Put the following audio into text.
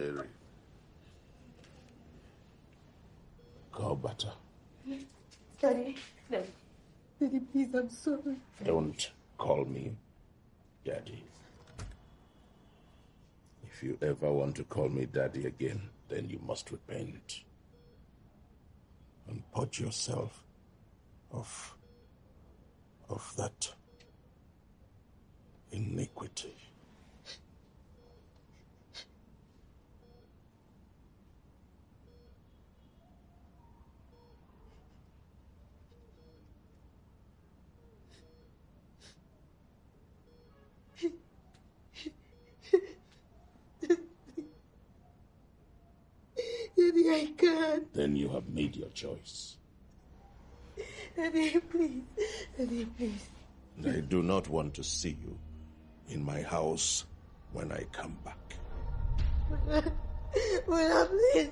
Harry. Call butter. Daddy. Daddy. Daddy, please, I'm sorry. Don't call me daddy. If you ever want to call me daddy again, then you must repent. And purge yourself of, of that iniquity. Daddy, I can't. Then you have made your choice. Daddy, please. Daddy, please. I do not want to see you in my house when I come back. Well, please.